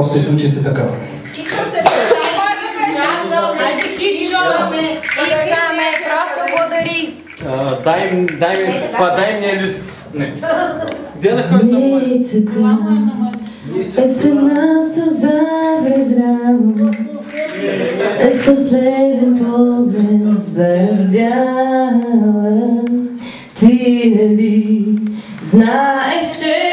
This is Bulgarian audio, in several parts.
Просто случи се така. Искаме, просто подари. А, дай, им- дай, ми, па, дай ми лист. Не. Где находится мой лист? И така, е с една сълза през рамо, е с последен поглед зараздяла. Ти нали знаеш, че боли и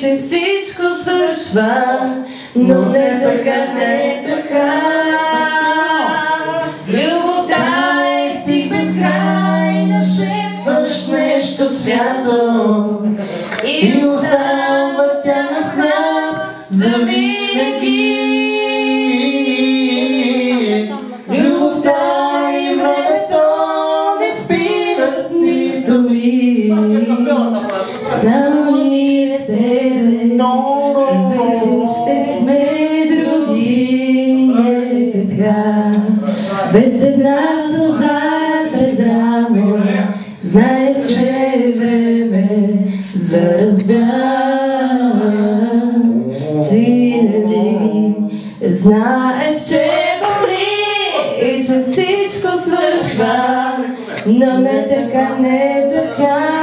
че всичко свършва, но не така, не така. Любовта е стих безкрайна, шепваш нещо свято и остава тя в нас завинаги. Любовта и времето не спират нито ми. Вече ще сме други. Не така. Без една сълза през рамо, знае, че е време за разбяла. Ти нали знаеш, че боли и че всичко свършва, но не така, не така.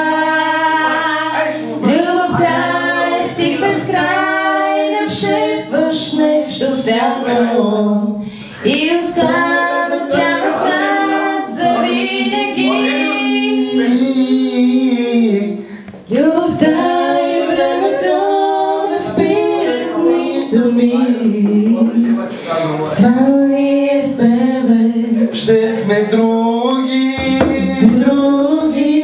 Свято и остана тя в нас завинаги. Любовта и времето не спират нито ми. Само ние с тебе Ще сме други. други.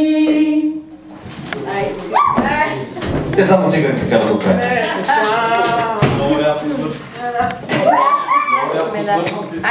Е, само цигани така да го правим. Много